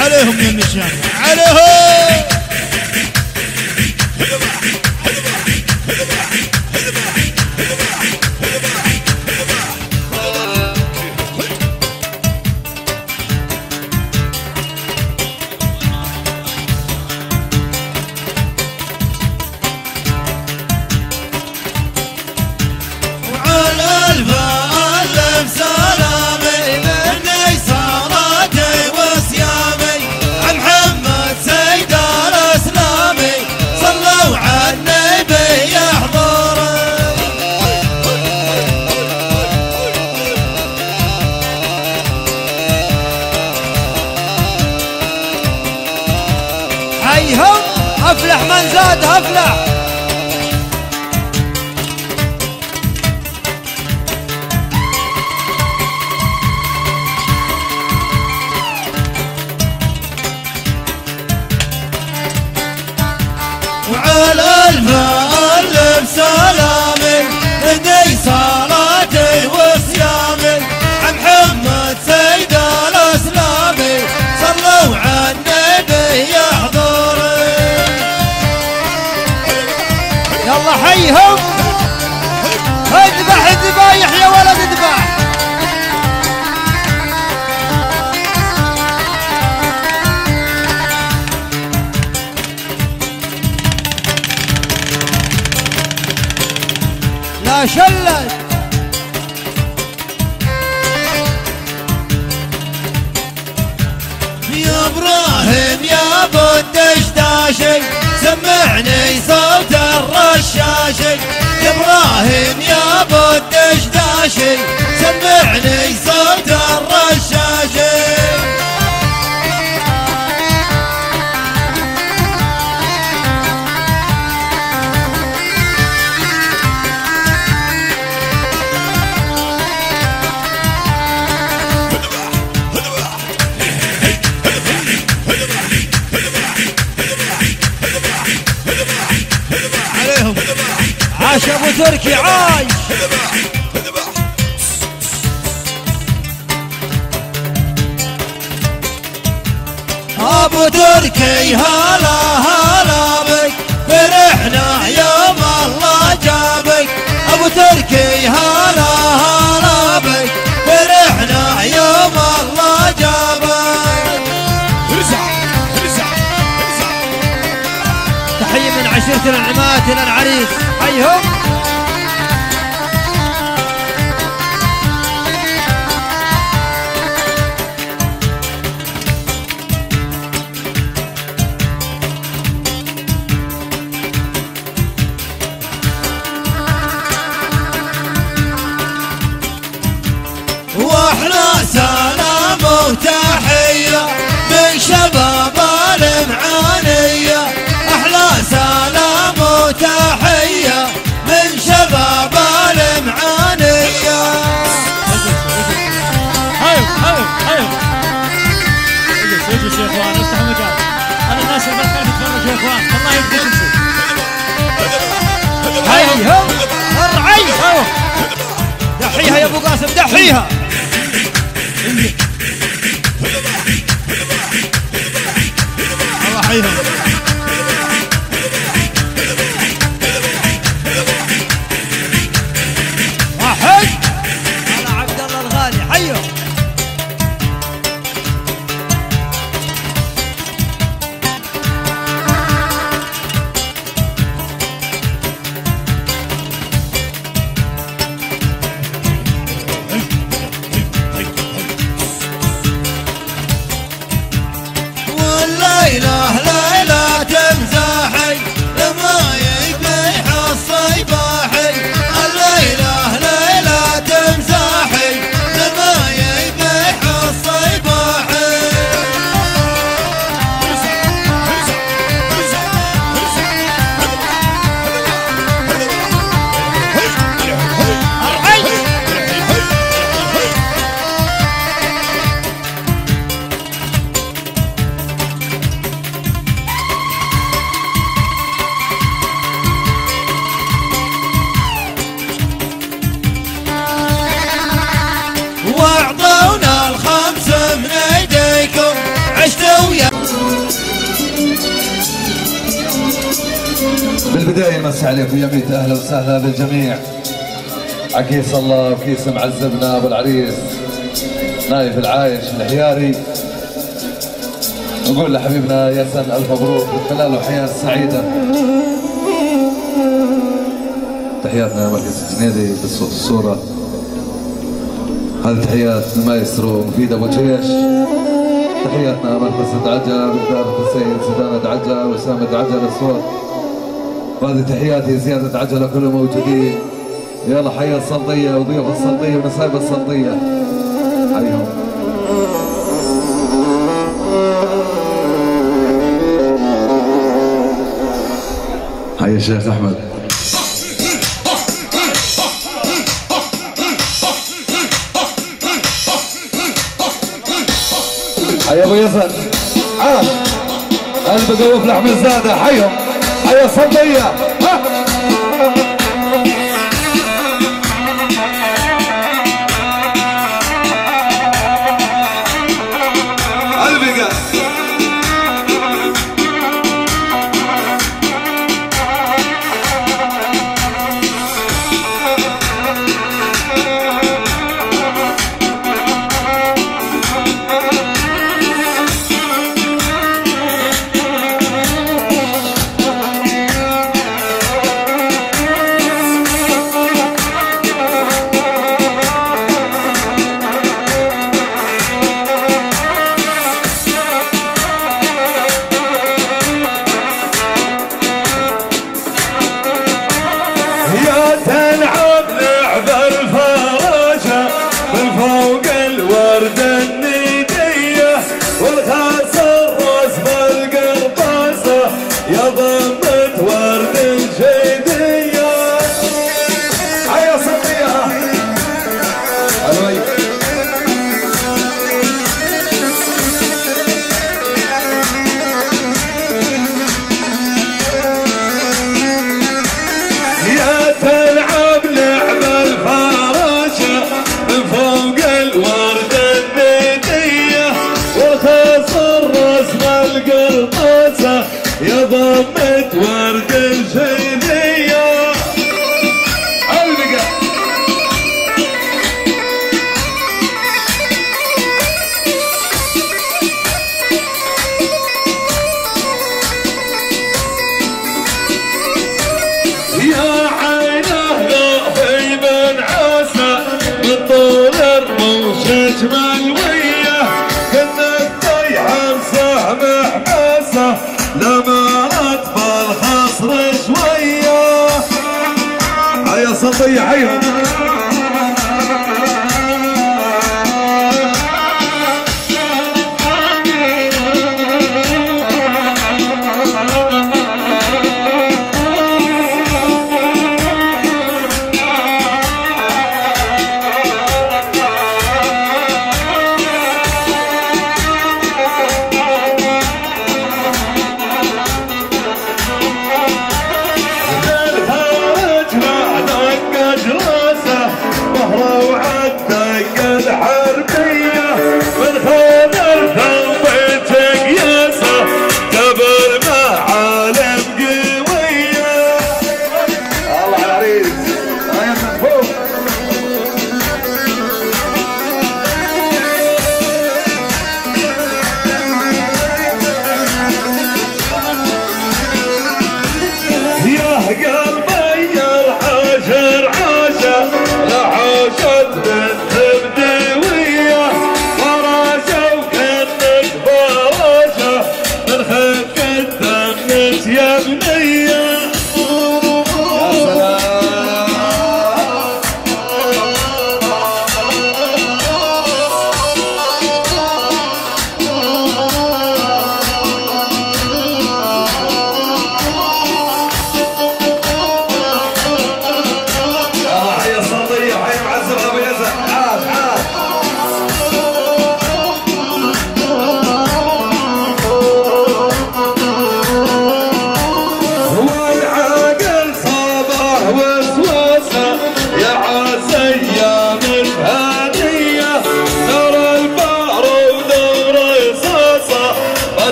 عليهم يا النشان عليهم. ابو تركي هلا هلا بك. فرحنا يوم الله جابك. ابو تركي هلا هلا بك. فرحنا يوم الله جابك. ارزع ارزع ارزع. تحية من عشيرتنا عماتنا العريس. حيهم الاخوان الله يبقيك هيا هيا هيا الرعي دحيها يا أبو قاسم دحيها. معذبنا أبو العريس نايف العايش الحياري. نقول لحبيبنا ياسن الف مبروك من خلاله حياه سعيده تحياتنا مركز الجنيدي بالصوت الصورة. هذه تحيات المايسترو مفيد أبو جيش. تحياتنا مركز الدعجه بإدارة السيد سدانة دعجه وسام دعجه للصوت وهذه تحياتي زيادة عجلة كل الموجودين. يلا حيا السلطية وضيوف السلطية ونسايب السلطية حيهم حيا. الشيخ أحمد. حيا أبو يزن عاش قلب قوف لحم الزادة. حيهم حيا السلطيه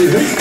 Hey!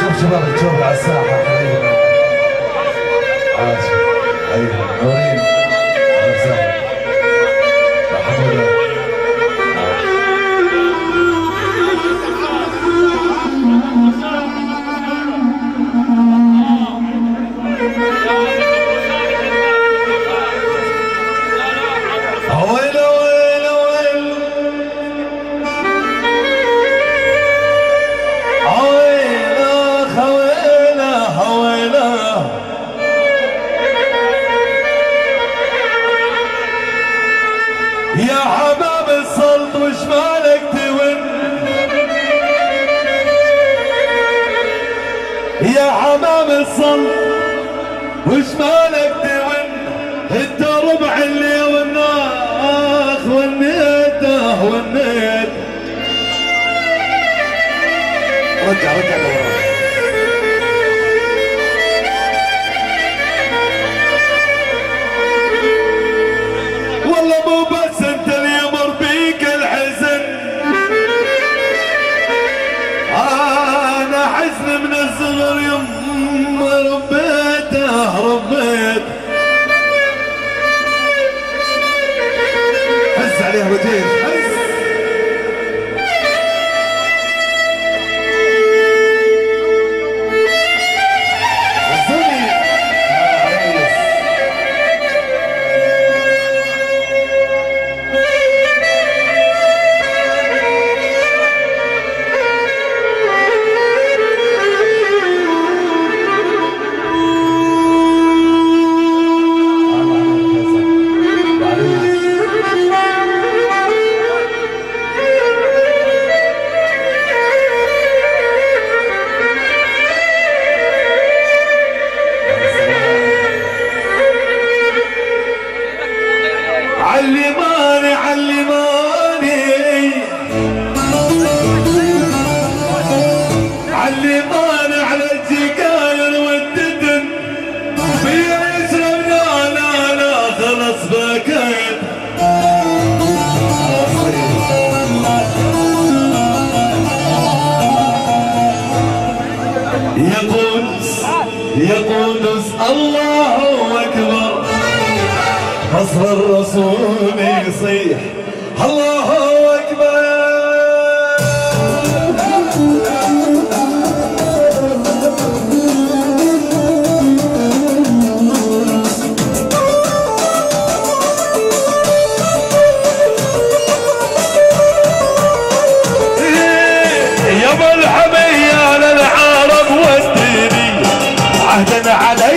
شوف شباب الجو على الساحة حبيبي أيوه نورين. song يا ملحمي يا للعرب وديني عهدنا على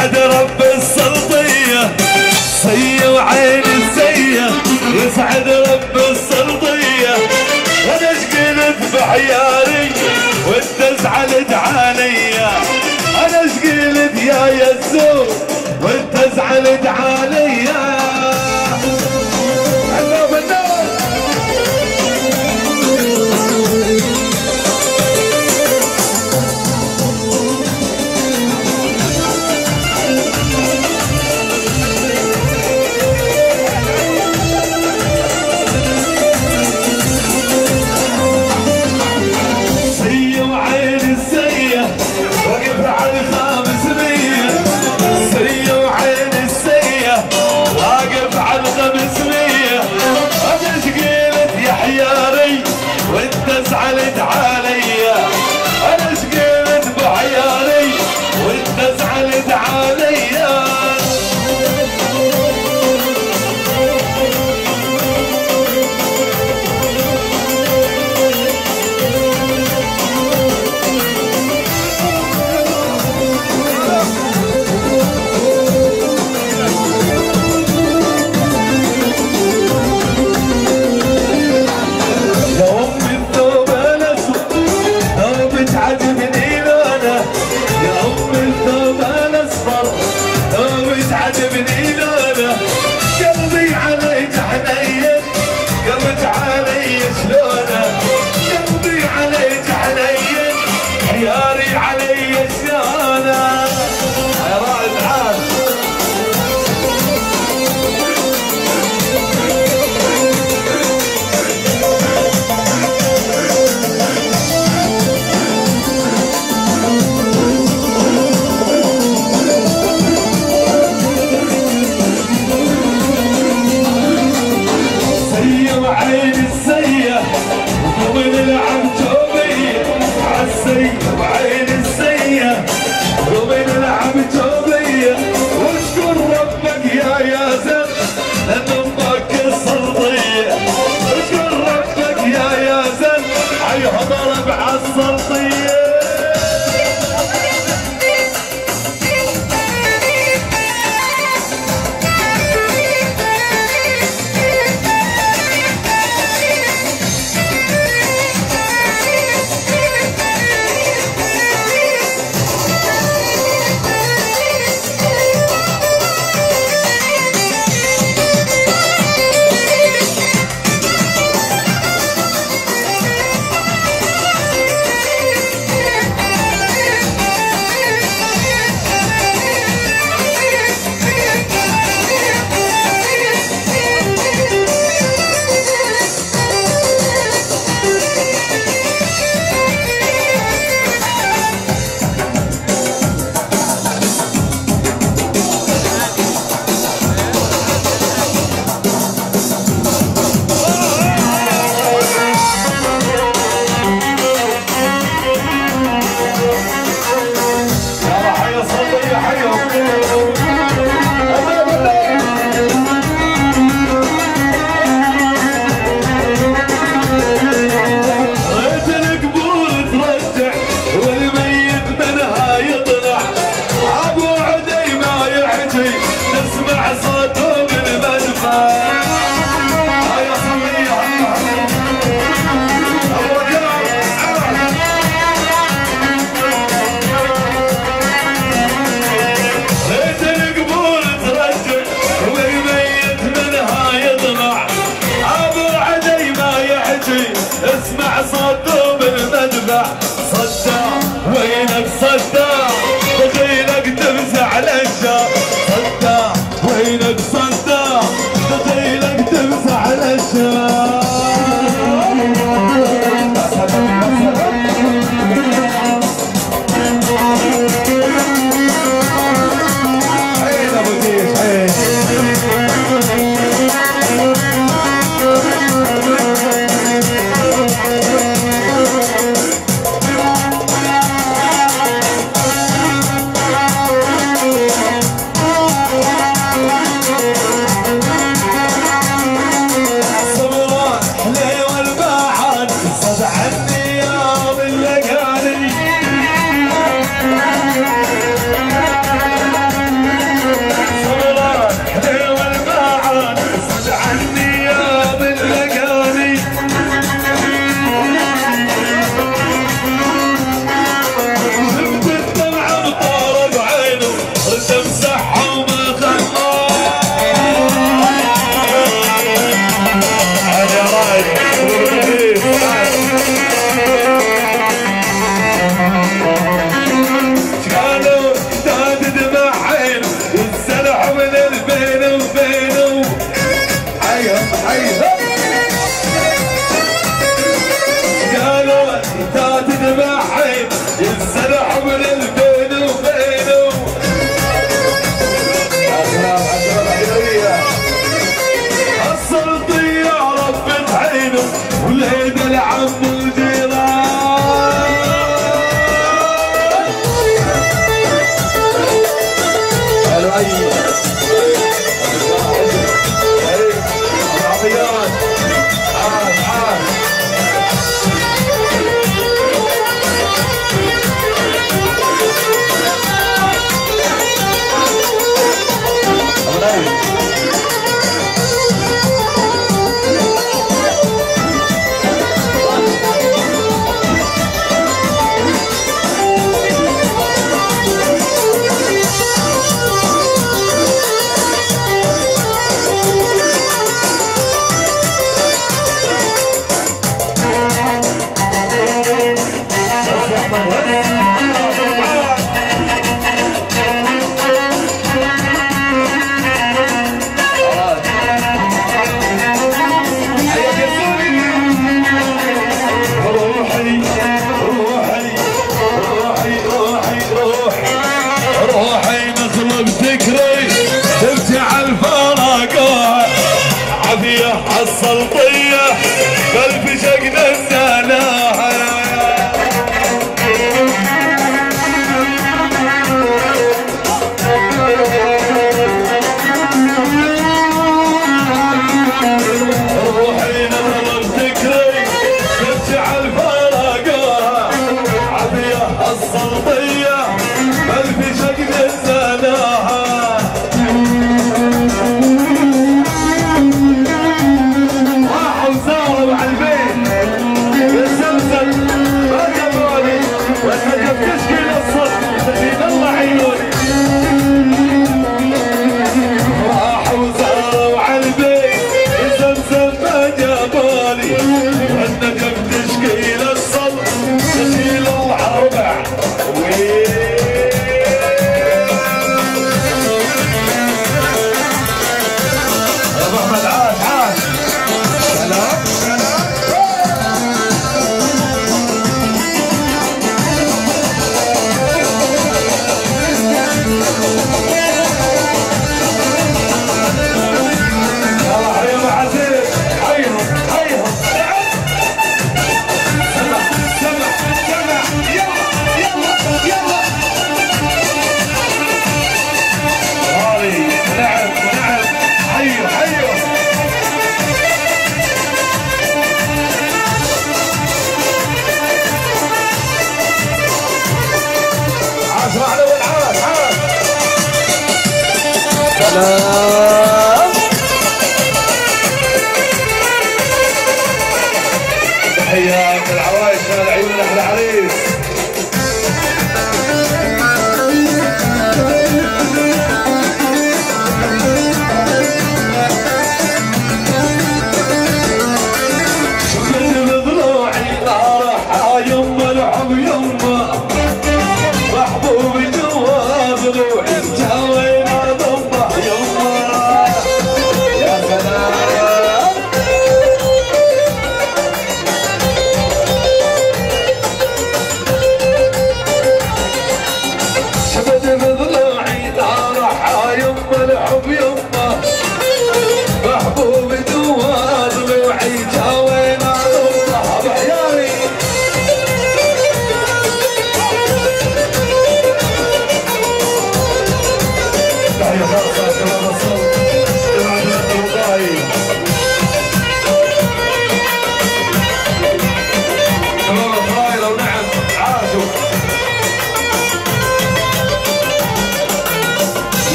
بعد رب السلطية سي وعين السية يسعد رب السلطية. وأنا شقلت بعياري وانت زعلت عليا أنا شقلت يا يزو وانت زعلت عليا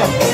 Wow.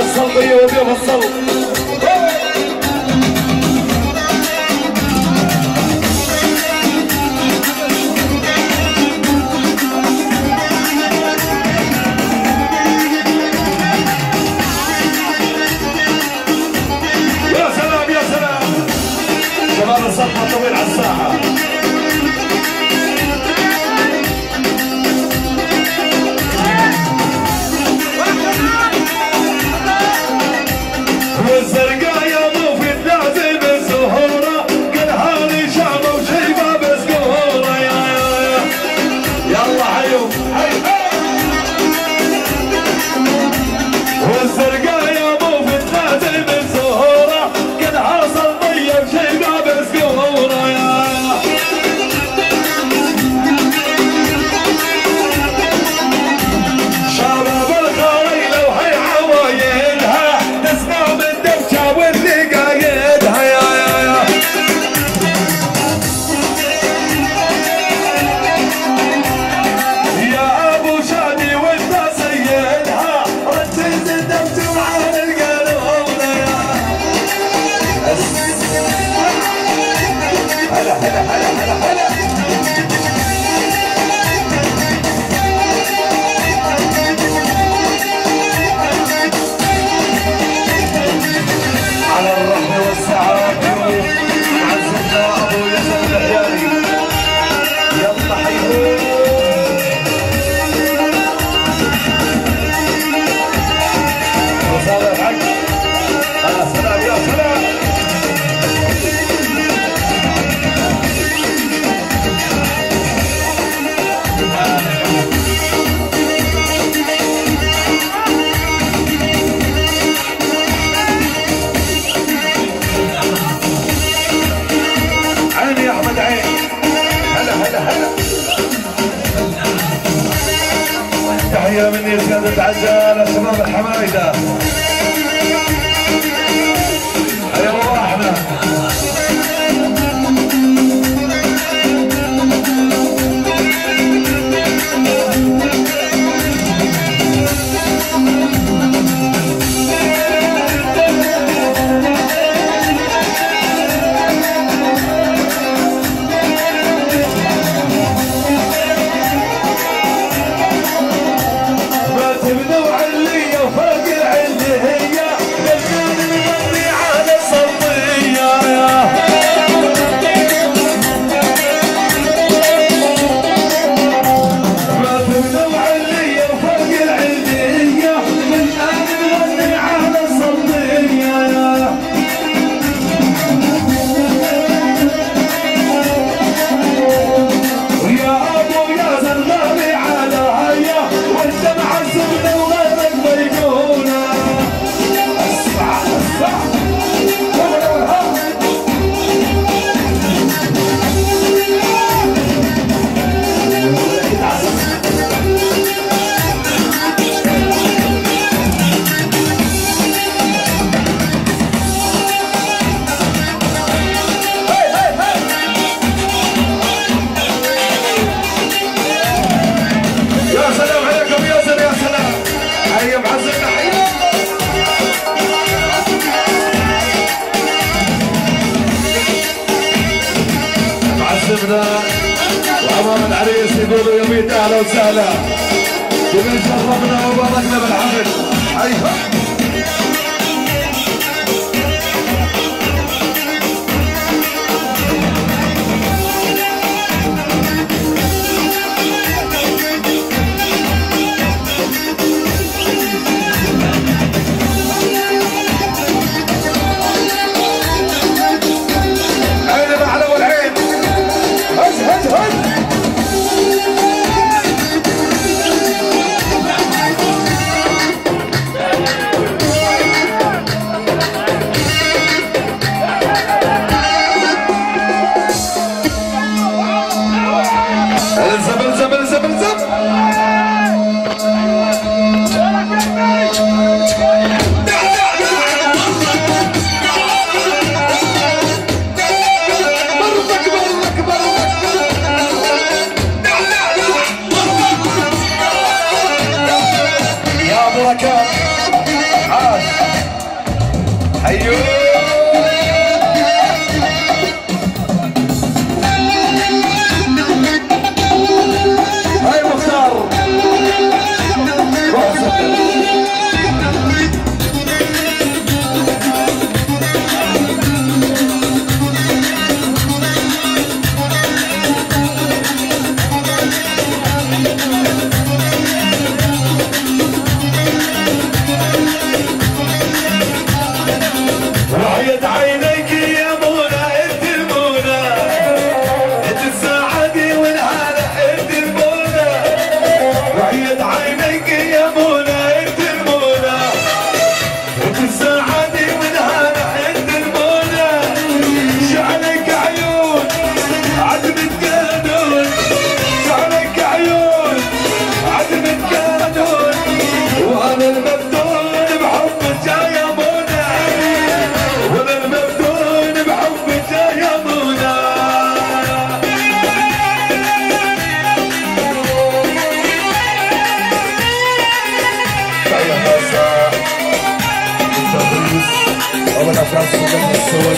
يلا حي الصلبية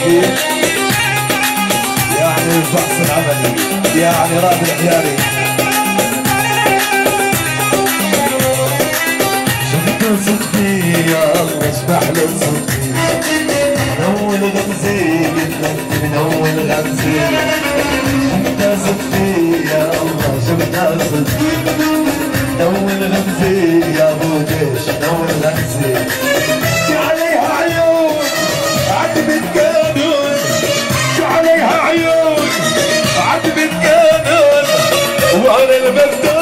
الحبيب يعني الفحص العملي يعني رابع الحياري شفت صدقي يا الله اشبح له صدقي من أول غمزه بتلت من أول غمزه شفت صدقي يا الله شفت صدقي من غمزه يا عليها عيون عتبت من كنان وعلى البلدان